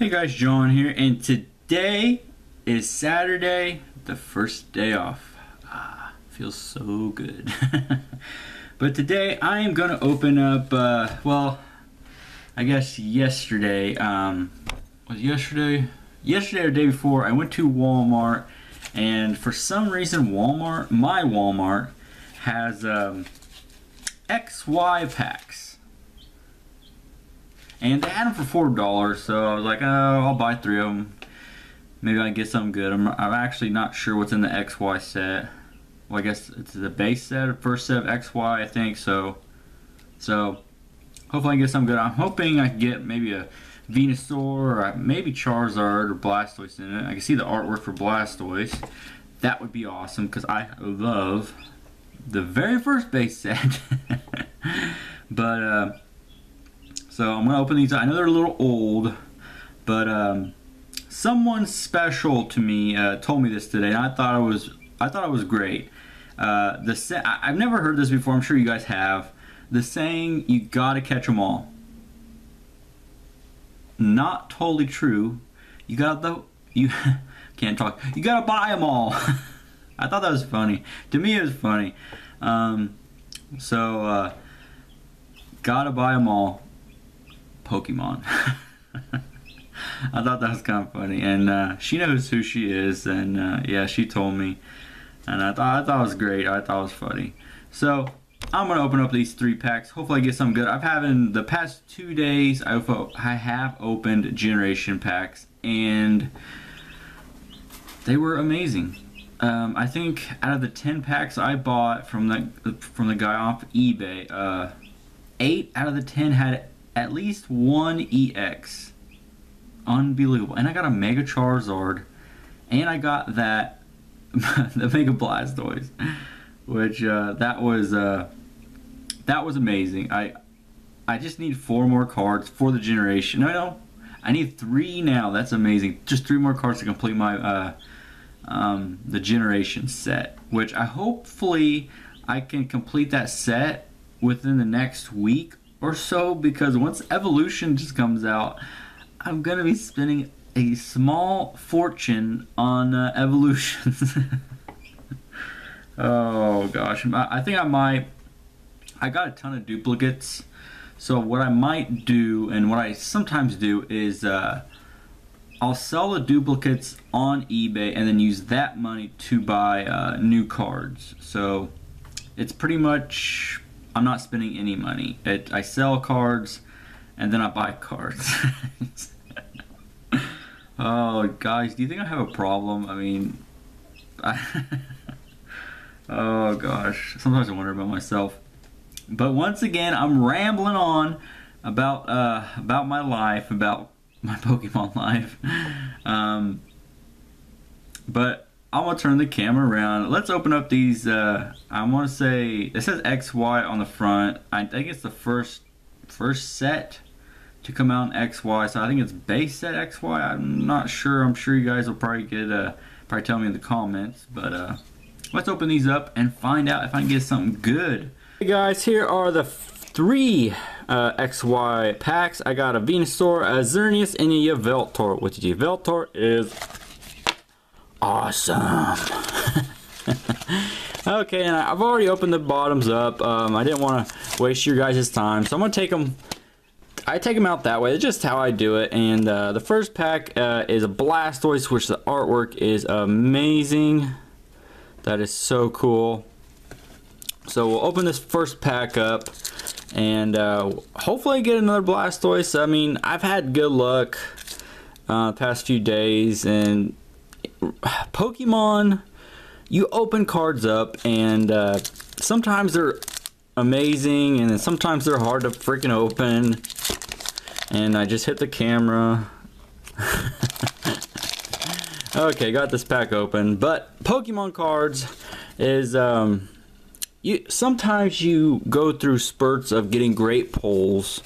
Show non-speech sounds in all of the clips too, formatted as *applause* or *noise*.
Hey guys, John here, and today is Saturday, the first day off. Ah, feels so good. *laughs* but today I am gonna open up, uh, well, I guess yesterday, um, was yesterday? Yesterday or day before, I went to Walmart, and for some reason Walmart, my Walmart, has um, XY packs and they had them for four dollars, so I was like, oh, I'll buy three of them. Maybe I can get something good. I'm, I'm actually not sure what's in the XY set. Well, I guess it's the base set, first set of XY, I think. So, so hopefully I get something good. I'm hoping I can get maybe a Venusaur or maybe Charizard or Blastoise in it. I can see the artwork for Blastoise. That would be awesome because I love the very first base set. *laughs* but uh, so I'm gonna open these. I know they're a little old, but um, someone special to me uh, told me this today, and I thought it was I thought it was great. Uh, the I've never heard this before. I'm sure you guys have. The saying "you gotta catch them all." Not totally true. You got the you *laughs* can't talk. You gotta buy them all. *laughs* I thought that was funny. To me, it was funny. Um, so uh, gotta buy them all. Pokemon. *laughs* I thought that was kind of funny, and uh, she knows who she is, and uh, yeah, she told me, and I thought I thought it was great. I thought it was funny. So I'm gonna open up these three packs. Hopefully, I get some good. I've had in the past two days. I I have opened generation packs, and they were amazing. Um, I think out of the 10 packs I bought from the from the guy off eBay, uh, eight out of the 10 had at least one EX. Unbelievable. And I got a Mega Charizard. And I got that, *laughs* the Mega Blastoise. Which, uh, that was, uh, that was amazing. I, I just need four more cards for the generation. No, no. I need three now. That's amazing. Just three more cards to complete my, uh, um, the generation set. Which I hopefully I can complete that set within the next week or so because once Evolution just comes out, I'm gonna be spending a small fortune on uh, *laughs* Evolution. *laughs* oh gosh, I think I might. I got a ton of duplicates, so what I might do and what I sometimes do is uh, I'll sell the duplicates on eBay and then use that money to buy uh, new cards. So it's pretty much I'm not spending any money. It, I sell cards and then I buy cards. *laughs* oh, guys, do you think I have a problem? I mean, I *laughs* oh gosh, sometimes I wonder about myself. But once again, I'm rambling on about uh, about my life, about my *laughs* Pokemon life. Um, but I'm gonna turn the camera around. Let's open up these. Uh, I want to say it says XY on the front. I think it's the first first set to come out in XY. So I think it's base set XY. I'm not sure. I'm sure you guys will probably get uh, probably tell me in the comments. But uh, let's open these up and find out if I can get something good. Hey guys, here are the three uh, XY packs. I got a Venusaur, a Xerneas, and a Yveltal, which the Yveltal is awesome. *laughs* okay, and I've already opened the bottoms up. Um, I didn't want to waste your guys' time, so I'm going to take them... I take them out that way. It's just how I do it. And uh, the first pack uh, is a Blastoise, which the artwork is amazing. That is so cool. So we'll open this first pack up and uh, hopefully get another Blastoise. I mean, I've had good luck uh, past few days and Pokemon, you open cards up and uh, sometimes they're amazing and sometimes they're hard to freaking open. And I just hit the camera. *laughs* okay, got this pack open. But Pokemon cards is um, you sometimes you go through spurts of getting great pulls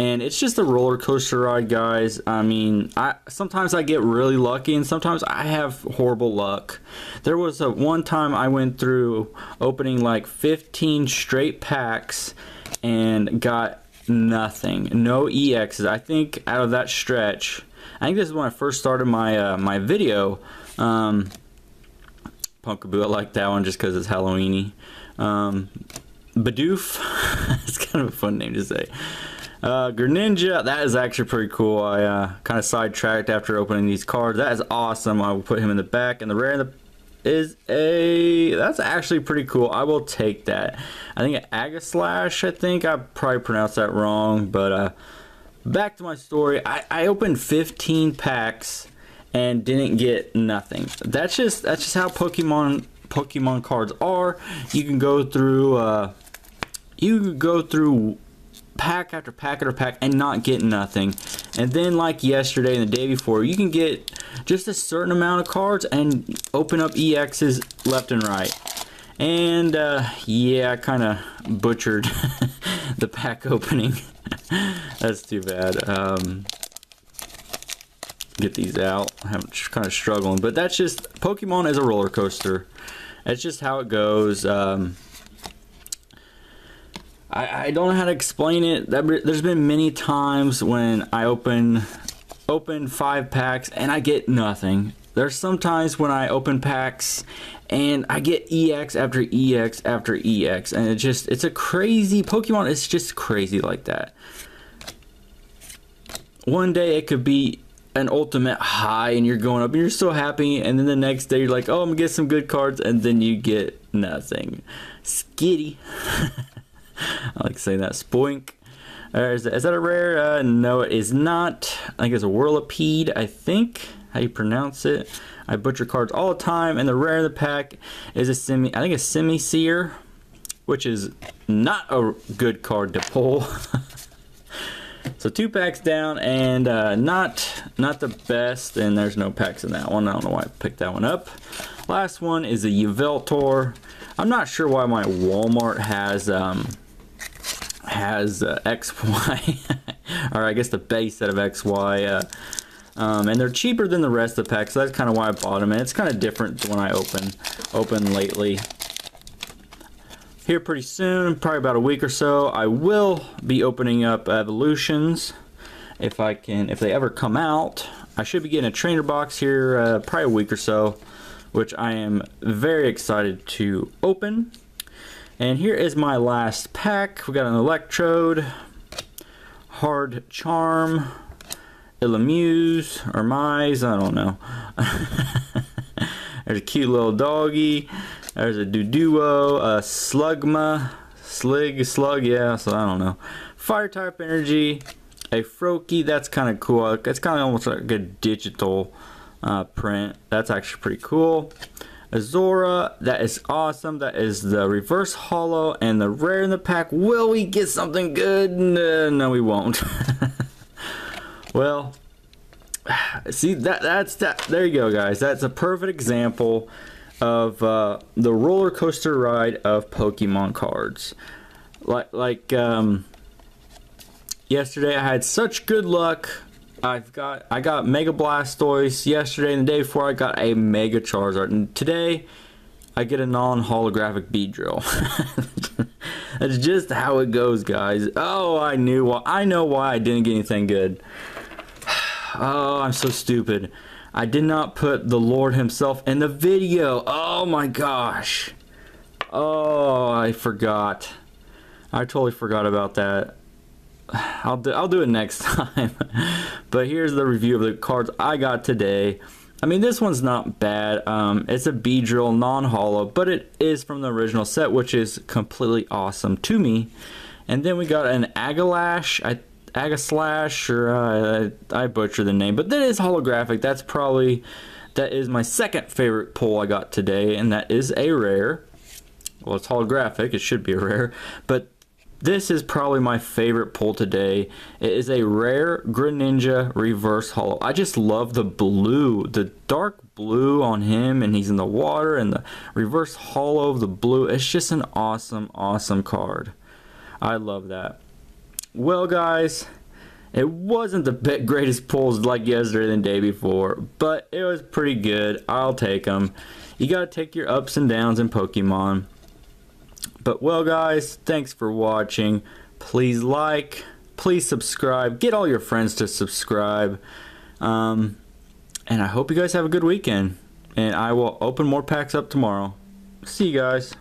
and it's just a roller coaster ride guys i mean i sometimes i get really lucky and sometimes i have horrible luck there was a one time i went through opening like 15 straight packs and got nothing no exs i think out of that stretch I think this is when I first started my uh, my video. Um, Pumpkaboo, I like that one just because it's Halloweeny. Um, Bidoof, it's *laughs* kind of a fun name to say. Uh, Greninja, that is actually pretty cool. I uh, kind of sidetracked after opening these cards. That is awesome. I will put him in the back, and the rare in the is a that's actually pretty cool. I will take that. I think Aegislash. I think I probably pronounced that wrong, but uh, back to my story. I, I opened 15 packs and didn't get nothing. That's just that's just how Pokemon Pokemon cards are. You can go through uh, you can go through pack after pack after pack and not get nothing. And then like yesterday and the day before, you can get just a certain amount of cards and open up EXs left and right. And uh, yeah, I kind of butchered *laughs* the pack opening. *laughs* That's too bad. Um, get these out. I'm kind of struggling, but that's just Pokemon is a roller coaster. That's just how it goes. Um, I, I don't know how to explain it. There's been many times when I open open five packs and I get nothing. There's sometimes when I open packs and I get EX after EX after EX and it just it's a crazy Pokemon it's just crazy like that. One day it could be an ultimate high and you're going up and you're so happy and then the next day you're like oh I'm gonna get some good cards and then you get nothing. Skitty. *laughs* *laughs* I like saying that. Spoink. Uh, is, that, is, that a rare? Uh, no, it is not. I think it's a Whirlipede, I think. How you pronounce it. I butcher cards all the time, and the rare in the pack is a semi. I think a semi-seer, which is not a good card to pull. *laughs* so two packs down, and uh, not not the best. And there's no packs in that one. I don't know why I picked that one up. Last one is a Yveltal. I'm not sure why my Walmart has um, has uh, *laughs* XY, or I guess the base set of XY. Uh, um, and they're cheaper than the rest of the pack, so that's kind of why I bought them. And it's kind of different when I open open lately. Here pretty soon, probably about a week or so, I will be opening up Evolutions. If I can, if they ever come out, I should be getting a trainer box here uh, probably a week or so, which I am very excited to open. And here is my last pack. We got an Electrode, Hard Charm, Illamuse, or Mize, I don't know. *laughs* There's a cute little doggy. There's a Doduo, a Slugma, Slig, Slug, yeah, so I don't know. Fire type energy, a Froakie, that's kind of cool. It's kind of almost like a digital uh, print. That's actually pretty cool. Azora, that is awesome. That is the reverse hollow and the rare in the pack. Will we get something good? No, no we won't. *laughs* well, *sighs* see that that's that. There you go, guys. That's a perfect example of uh, the roller coaster ride of Pokemon cards. Like like um, yesterday, I had such good luck I've got I got Mega Blastoise yesterday and the day before I got a Mega Charizard and today I get a non-holographic Beedrill. *laughs* That's just how it goes, guys. Oh, I knew why. I know why I didn't get anything good. *sighs* Oh, I'm so stupid. I did not put the Lord himself in the video. Oh my gosh. Oh, I forgot. I totally forgot about that. I'll do, I'll do it next *laughs* time. but here's the review of the cards I got today. I mean, this one's not bad. Um, it's a Beedrill non-holo, but it is from the original set, which is completely awesome to me. And then we got an Agalash, I, Agaslash, or uh, I butcher the name, but that is holographic. That's probably, that is my second favorite pull I got today, and that is a rare. Well, it's holographic, it should be a rare, but this is probably my favorite pull today. It is a rare Greninja reverse hollow. I just love the blue, the dark blue on him and he's in the water and the reverse hollow of the blue. It's just an awesome, awesome card. I love that. Well guys, it wasn't the greatest pulls like yesterday and the day before, but it was pretty good. I'll take them. You gotta take your ups and downs in Pokemon. But well guys, thanks for watching. Please like, please subscribe. Get all your friends to subscribe. Um, and I hope you guys have a good weekend. And I will open more packs up tomorrow. See you guys.